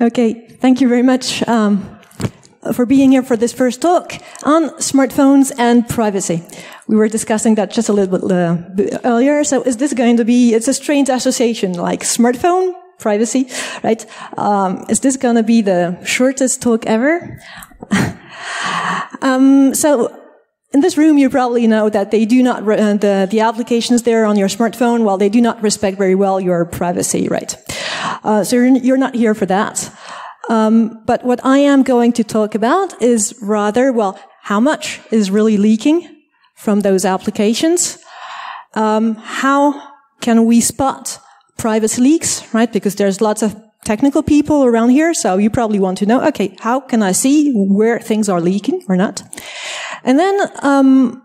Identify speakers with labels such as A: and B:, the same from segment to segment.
A: Okay, thank you very much um, for being here for this first talk on smartphones and privacy. We were discussing that just a little bit, uh, earlier. So is this going to be, it's a strange association, like smartphone, privacy, right? Um, is this going to be the shortest talk ever? um, so in this room, you probably know that they do not, uh, the, the applications there on your smartphone, well, they do not respect very well your privacy, right? Uh, so you're, you're, not here for that. Um, but what I am going to talk about is rather, well, how much is really leaking from those applications? Um, how can we spot privacy leaks, right? Because there's lots of technical people around here, so you probably want to know, okay, how can I see where things are leaking or not? And then, um,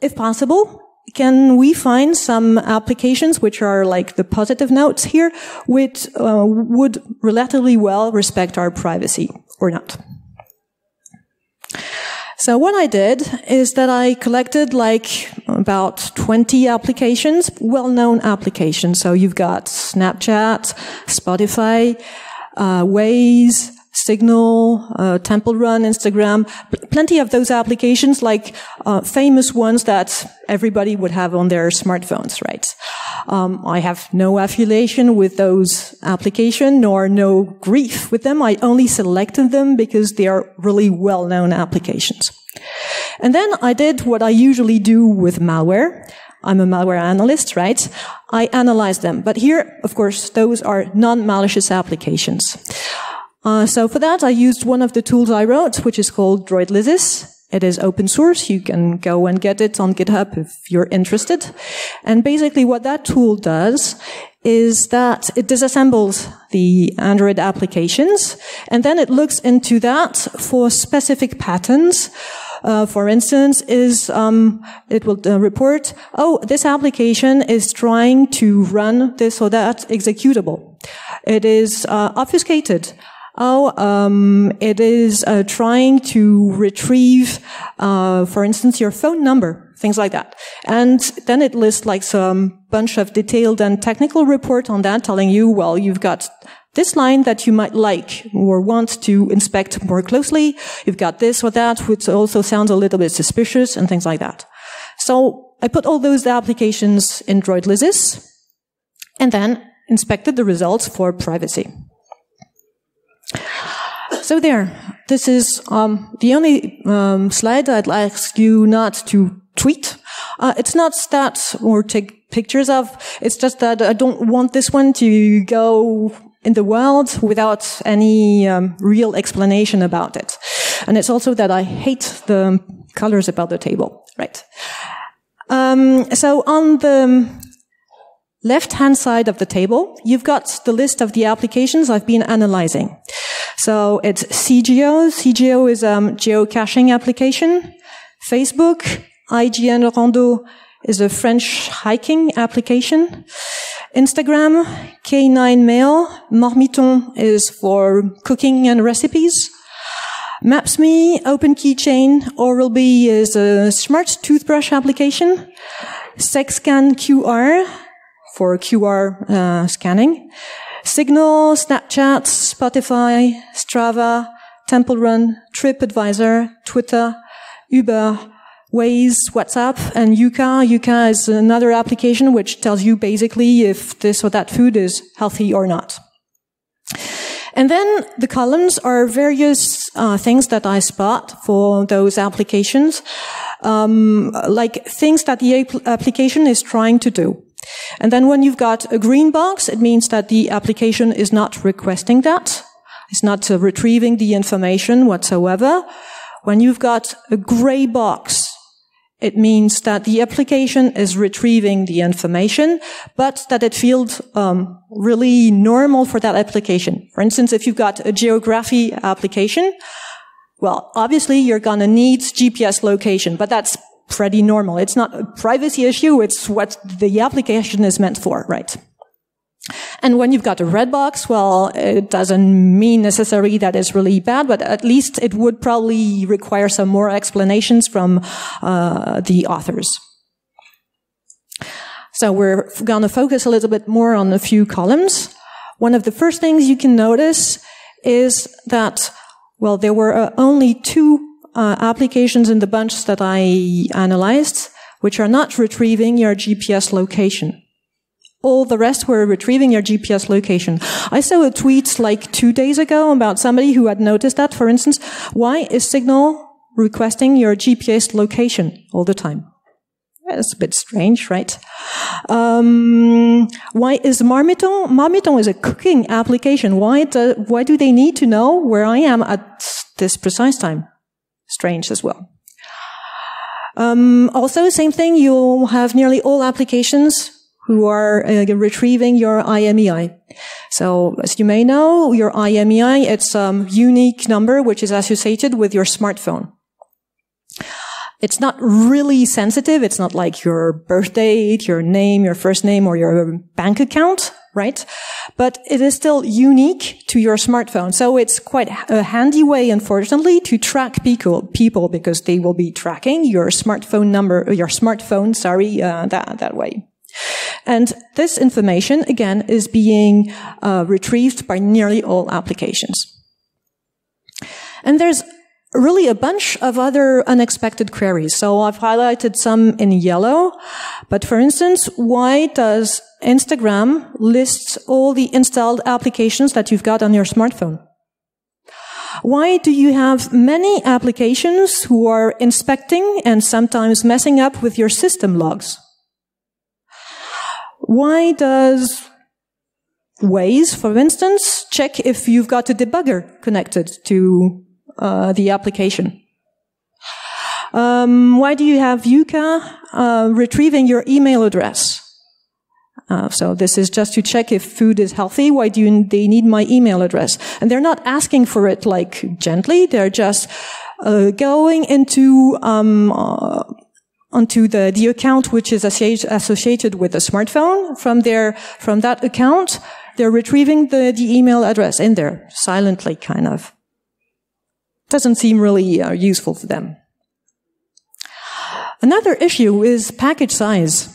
A: if possible, can we find some applications which are like the positive notes here, which uh, would relatively well respect our privacy or not? So what I did is that I collected like about 20 applications, well-known applications. So you've got Snapchat, Spotify, uh, Waze, Signal, uh, Temple Run, Instagram, plenty of those applications, like uh, famous ones that everybody would have on their smartphones, right? Um, I have no affiliation with those applications, nor no grief with them. I only selected them because they are really well-known applications. And then I did what I usually do with malware. I'm a malware analyst, right? I analyze them. But here, of course, those are non-malicious applications. Uh, so for that, I used one of the tools I wrote, which is called DroidLysis. It is open source. You can go and get it on GitHub if you're interested. And basically what that tool does is that it disassembles the Android applications and then it looks into that for specific patterns. Uh, for instance, is um, it will uh, report, oh, this application is trying to run this or that executable. It is uh, obfuscated. Oh, um, it is uh, trying to retrieve, uh, for instance, your phone number, things like that. And then it lists like some bunch of detailed and technical report on that, telling you, well, you've got this line that you might like or want to inspect more closely. You've got this or that, which also sounds a little bit suspicious and things like that. So I put all those applications in Droid DroidLysis and then inspected the results for privacy. So there, this is um, the only um, slide I'd ask you not to tweet. Uh, it's not stats or take pictures of. It's just that I don't want this one to go in the world without any um, real explanation about it. And it's also that I hate the colors about the table. Right. Um, so on the left-hand side of the table, you've got the list of the applications I've been analyzing. So it's c:geo. c:geo is a um, geocaching application. Facebook, IGN Rando is a French hiking application. Instagram, K9 Mail, Marmiton is for cooking and recipes. Maps.me, Open Keychain, Oral-B is a smart toothbrush application. SecScan QR for QR uh, scanning. Signal, Snapchat, Spotify, Strava, Temple Run, TripAdvisor, Twitter, Uber, Waze, WhatsApp, and Yuka. Yuka is another application which tells you basically if this or that food is healthy or not. And then the columns are various uh, things that I spot for those applications, um, like things that the application is trying to do. And then when you've got a green box, it means that the application is not requesting that. It's not uh, retrieving the information whatsoever. When you've got a gray box, it means that the application is retrieving the information, but that it feels um, really normal for that application. For instance, if you've got a geography application, well, obviously you're to need GPS location, but that's pretty normal. It's not a privacy issue. It's what the application is meant for, right? And when you've got a red box, well, it doesn't mean necessarily that it's really bad, but at least it would probably require some more explanations from uh, the authors. So we're going to focus a little bit more on a few columns. One of the first things you can notice is that, well, there were uh, only two uh, applications in the bunch that I analyzed which are not retrieving your GPS location. All the rest were retrieving your GPS location. I saw a tweet like two days ago about somebody who had noticed that, for instance, why is Signal requesting your GPS location all the time? It's a bit strange, right? Um, why is Marmiton? Marmiton is a cooking application. Why do, why do they need to know where I am at this precise time? Strange as well. Um, also, same thing. You'll have nearly all applications who are uh, retrieving your IMEI. So, as you may know, your IMEI it's a um, unique number which is associated with your smartphone. It's not really sensitive. It's not like your birth date, your name, your first name, or your bank account, right? But it is still unique to your smartphone. So it's quite a handy way, unfortunately, to track people, because they will be tracking your smartphone number, your smartphone, sorry, uh, that, that way. And this information, again, is being uh, retrieved by nearly all applications. And there's really a bunch of other unexpected queries. So I've highlighted some in yellow, but for instance, why does Instagram list all the installed applications that you've got on your smartphone? Why do you have many applications who are inspecting and sometimes messing up with your system logs? Why does Waze, for instance, check if you've got a debugger connected to uh, the application. Um, why do you have Yuka uh, retrieving your email address? Uh, so this is just to check if food is healthy. Why do you, they need my email address? And they're not asking for it like gently. They're just uh, going into um, uh, onto the, the account which is associated with the smartphone. From there, from that account, they're retrieving the, the email address in there silently, kind of doesn't seem really uh, useful for them. Another issue is package size.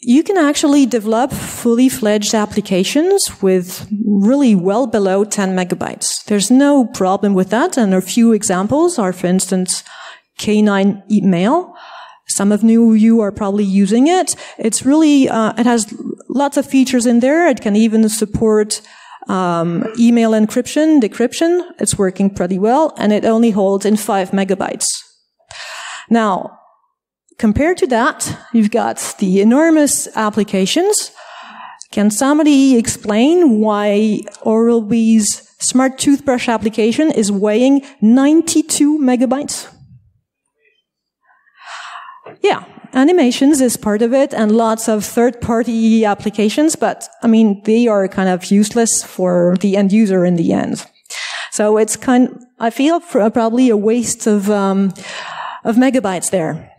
A: You can actually develop fully fledged applications with really well below 10 megabytes. There's no problem with that, and a few examples are, for instance, K9 email. Some of you are probably using it. It's really, uh, it has lots of features in there. It can even support um, email encryption, decryption, it's working pretty well, and it only holds in five megabytes. Now, compared to that, you've got the enormous applications. Can somebody explain why Oral-B's smart toothbrush application is weighing 92 megabytes? Yeah, animations is part of it and lots of third party applications, but I mean, they are kind of useless for the end user in the end. So it's kind, I feel probably a waste of, um, of megabytes there.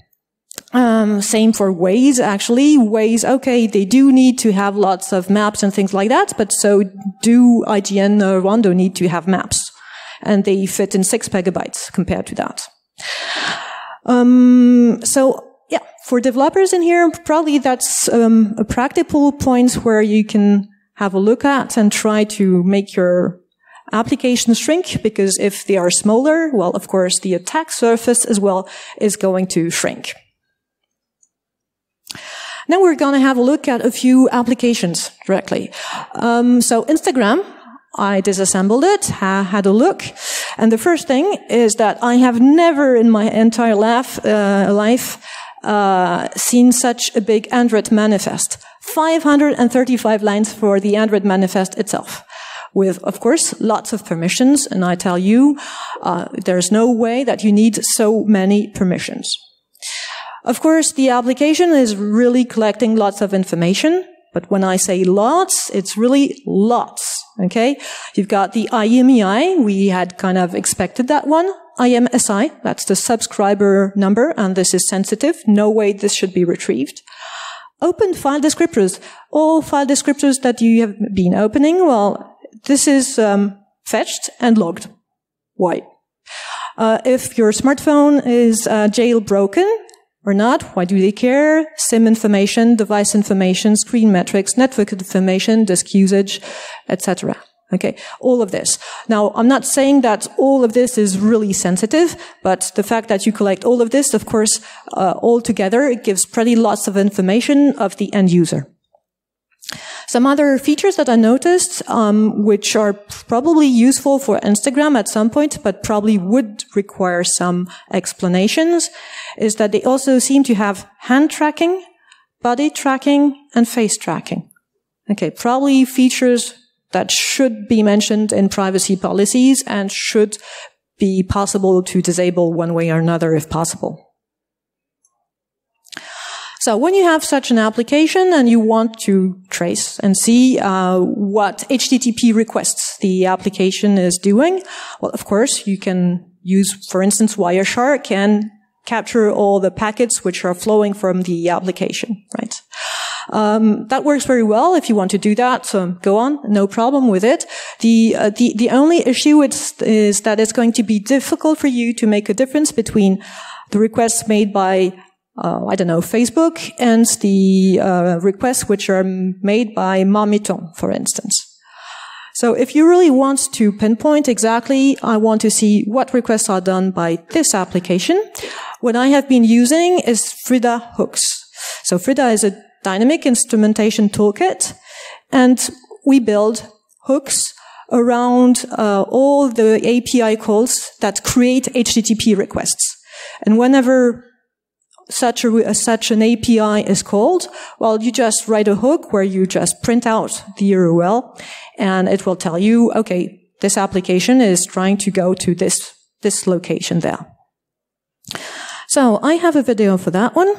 A: Um, same for Waze, actually. Waze, okay, they do need to have lots of maps and things like that, but so do IGN or Rando need to have maps. And they fit in six megabytes compared to that. Um, so yeah, for developers in here, probably that's um, a practical point where you can have a look at and try to make your application shrink because if they are smaller, well, of course, the attack surface as well is going to shrink. Now we're going to have a look at a few applications directly. Um, so Instagram, I disassembled it, had a look, and the first thing is that I have never in my entire life, uh, life uh, seen such a big Android manifest. 535 lines for the Android manifest itself. With, of course, lots of permissions, and I tell you, uh, there's no way that you need so many permissions. Of course, the application is really collecting lots of information, but when I say lots, it's really lots. Okay? You've got the IMEI. We had kind of expected that one. IMSI, that's the subscriber number, and this is sensitive. No way this should be retrieved. Open file descriptors. All file descriptors that you have been opening, well, this is um, fetched and logged. Why? Uh, if your smartphone is uh, jailbroken or not, why do they care? SIM information, device information, screen metrics, network information, disk usage, etc. Okay, all of this. Now, I'm not saying that all of this is really sensitive, but the fact that you collect all of this, of course, uh, all together, it gives pretty lots of information of the end user. Some other features that I noticed, um, which are probably useful for Instagram at some point, but probably would require some explanations, is that they also seem to have hand tracking, body tracking, and face tracking. Okay, probably features that should be mentioned in privacy policies and should be possible to disable one way or another if possible. So when you have such an application and you want to trace and see uh, what HTTP requests the application is doing, well, of course, you can use, for instance, Wireshark and capture all the packets which are flowing from the application, right? Um, that works very well if you want to do that. So go on, no problem with it. The uh, the the only issue is, is that it's going to be difficult for you to make a difference between the requests made by uh, I don't know, Facebook and the uh, requests which are made by Marmiton, for instance. So if you really want to pinpoint exactly, I want to see what requests are done by this application. What I have been using is Frida hooks. So Frida is a dynamic instrumentation toolkit, and we build hooks around uh, all the API calls that create HTTP requests. And whenever such a, uh, such an API is called, well, you just write a hook where you just print out the URL, and it will tell you, okay, this application is trying to go to this this location there. So I have a video for that one.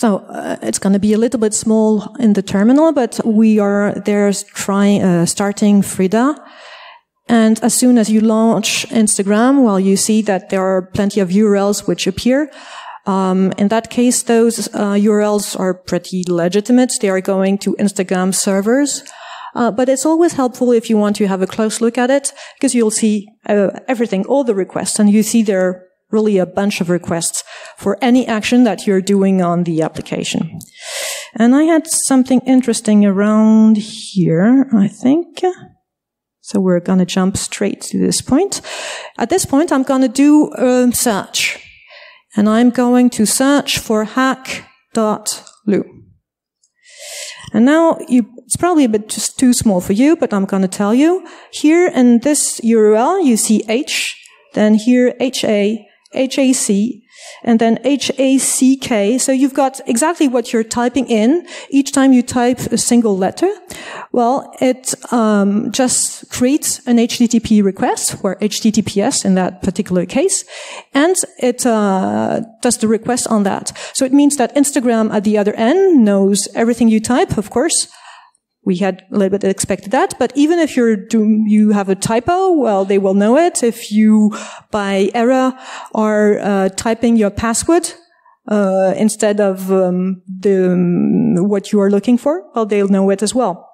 A: So uh, it's going to be a little bit small in the terminal, but we are there trying uh, starting Frida. And as soon as you launch Instagram, well, you see that there are plenty of URLs which appear. Um, in that case, those uh, URLs are pretty legitimate. They are going to Instagram servers. Uh, but it's always helpful if you want to have a close look at it, because you'll see uh, everything, all the requests, and you see there are really a bunch of requests for any action that you're doing on the application. And I had something interesting around here, I think. So we're going to jump straight to this point. At this point, I'm going to do a search. And I'm going to search for hack.lu. And now you, it's probably a bit just too small for you, but I'm going to tell you. Here in this URL, you see H, then here HA, HAC, and then HACK. So you've got exactly what you're typing in each time you type a single letter. Well, it um, just creates an HTTP request, or HTTPS in that particular case, and it uh, does the request on that. So it means that Instagram at the other end knows everything you type, of course, we had a little bit expected that, but even if you're doing, you have a typo, well, they will know it. If you, by error, are uh, typing your password uh, instead of um, the um, what you are looking for, well, they'll know it as well.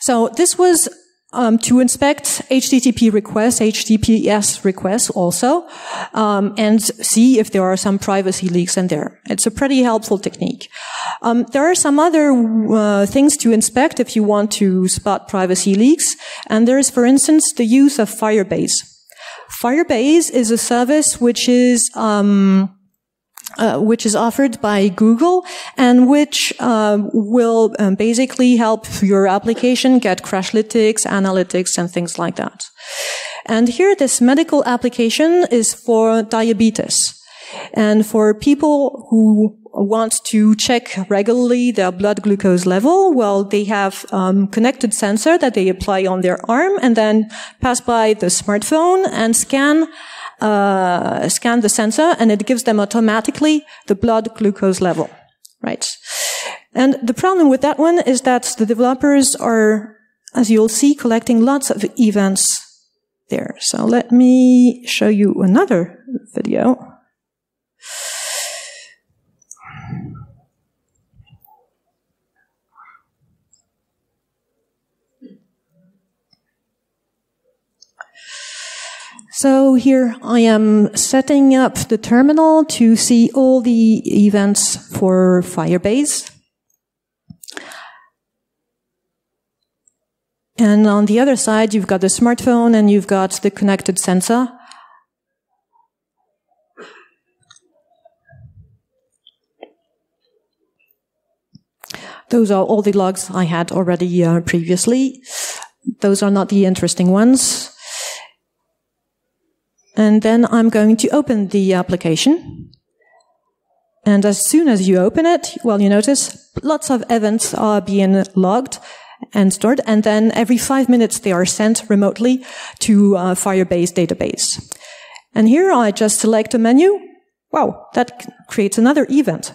A: So this was um, to inspect HTTP requests, HTTPS requests also, um, and see if there are some privacy leaks in there. It's a pretty helpful technique. Um, there are some other uh, things to inspect if you want to spot privacy leaks, and there is, for instance, the use of Firebase. Firebase is a service which is um, uh, which is offered by Google and which uh, will um, basically help your application get crashlytics, analytics, and things like that. And here, this medical application is for diabetes. And for people who want to check regularly their blood glucose level, well, they have um, connected sensor that they apply on their arm and then pass by the smartphone and scan uh, scan the sensor and it gives them automatically the blood glucose level, right? And the problem with that one is that the developers are, as you'll see, collecting lots of events there. So let me show you another video. So here I am setting up the terminal to see all the events for Firebase. And on the other side, you've got the smartphone and you've got the connected sensor. Those are all the logs I had already uh, previously. Those are not the interesting ones. And then I'm going to open the application. And as soon as you open it, well, you notice lots of events are being logged and stored. And then every five minutes they are sent remotely to a Firebase database. And here I just select a menu. Wow, that creates another event.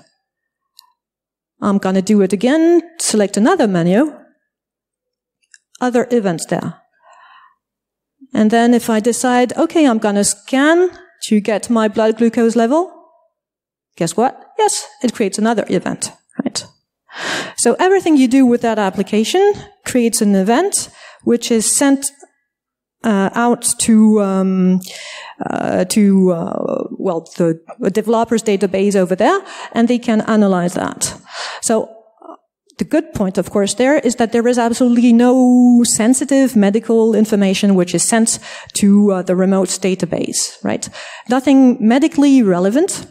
A: I'm going to do it again, select another menu, other events there. And then if I decide, okay, I'm going to scan to get my blood glucose level, guess what? Yes, it creates another event, right? So everything you do with that application creates an event which is sent uh, out to um, uh, to uh, well the developers database over there, and they can analyze that. So the good point, of course, there is that there is absolutely no sensitive medical information which is sent to uh, the remote database, right? Nothing medically relevant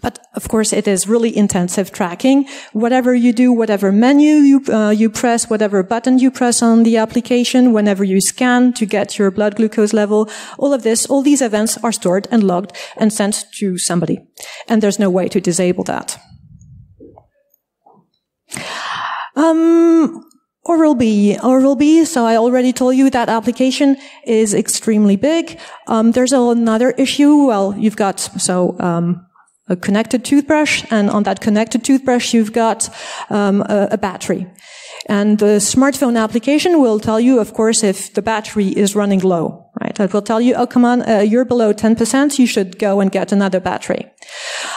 A: but of course, it is really intensive tracking. Whatever you do, whatever menu you, uh, you press, whatever button you press on the application, whenever you scan to get your blood glucose level, all of this, all these events are stored and logged and sent to somebody. And there's no way to disable that. Um, Oral-B. Oral-B, so I already told you that application is extremely big. Um, there's another issue. Well, you've got, so, um, a connected toothbrush, and on that connected toothbrush, you've got um, a, a, battery. And the smartphone application will tell you, of course, if the battery is running low, right? It will tell you, oh, come on, uh, you're below 10%, you should go and get another battery.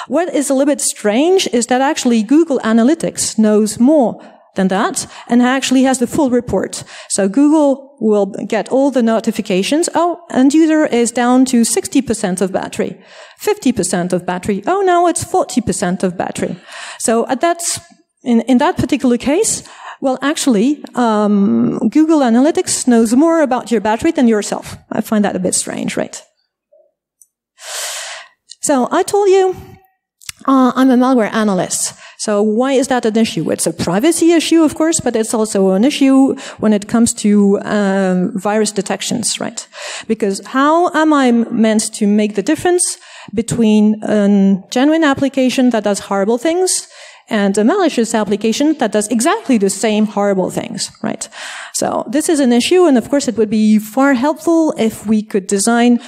A: What is a little bit strange is that actually Google Analytics knows more than that and actually has the full report. So Google will get all the notifications. Oh, end user is down to 60% of battery, 50% of battery. Oh, now it's 40% of battery. So uh, that's, in, in that particular case, well, actually, um, Google Analytics knows more about your battery than yourself. I find that a bit strange, right? So I told you uh, I'm a malware analyst. So why is that an issue? It's a privacy issue, of course, but it's also an issue when it comes to um, virus detections, right? Because how am I meant to make the difference between a genuine application that does horrible things and a malicious application that does exactly the same horrible things, right? So this is an issue, and of course it would be far helpful if we could design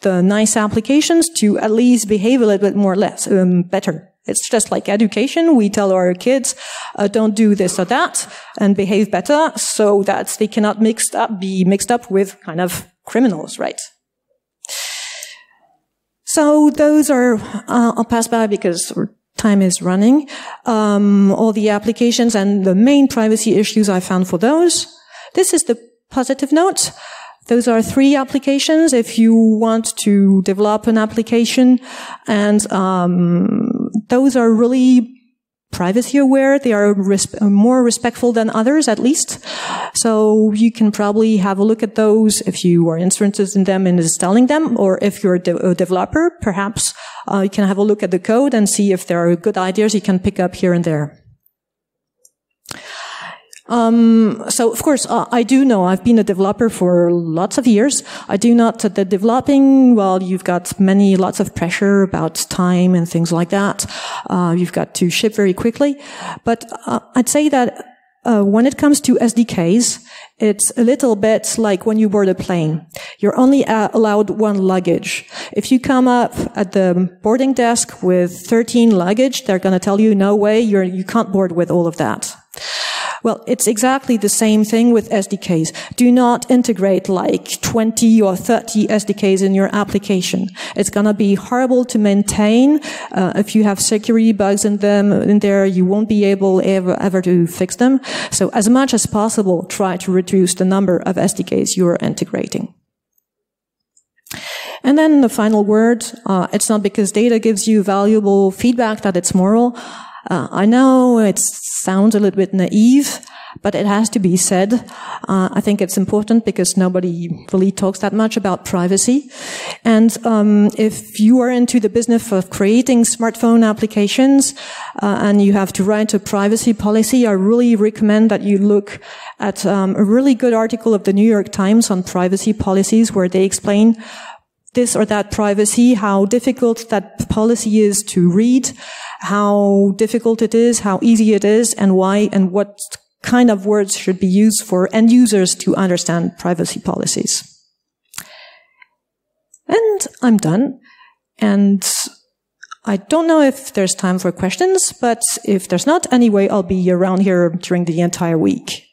A: the nice applications to at least behave a little bit more less, um, better. It's just like education. We tell our kids, uh, don't do this or that and behave better so that they cannot mixed up, be mixed up with kind of criminals, right? So those are, uh, I'll pass by because time is running. Um, all the applications and the main privacy issues I found for those. This is the positive note. Those are three applications if you want to develop an application, and um, those are really privacy aware. They are more respectful than others, at least. So you can probably have a look at those if you are interested in them and installing them, or if you're a, de- a developer, perhaps uh, you can have a look at the code and see if there are good ideas you can pick up here and there. Um, so of course, uh, I do know I've been a developer for lots of years. I do not uh, the developing. Well, you've got many lots of pressure about time and things like that. Uh, you've got to ship very quickly, but uh, I'd say that uh, when it comes to SDKs, it's a little bit like when you board a plane. You're only uh, allowed one luggage. If you come up at the boarding desk with 13 luggage, they're going to tell you, no way, you're, you can't board with all of that. Well, it's exactly the same thing with SDKs. Do not integrate like 20 or 30 SDKs in your application. It's gonna be horrible to maintain. Uh, if you have security bugs in them, in there, you won't be able ever, ever to fix them. So as much as possible, try to reduce the number of SDKs you are integrating. And then the final word, uh, it's not because data gives you valuable feedback that it's moral. Uh, I know it sounds a little bit naive, but it has to be said. Uh, I think it's important because nobody really talks that much about privacy. And um, if you are into the business of creating smartphone applications uh, and you have to write a privacy policy, I really recommend that you look at um, a really good article of the New York Times on privacy policies where they explain this or that privacy, how difficult that policy is to read, how difficult it is, how easy it is, and why, and what kind of words should be used for end users to understand privacy policies. And I'm done. And I don't know if there's time for questions, but if there's not, anyway, I'll be around here during the entire week.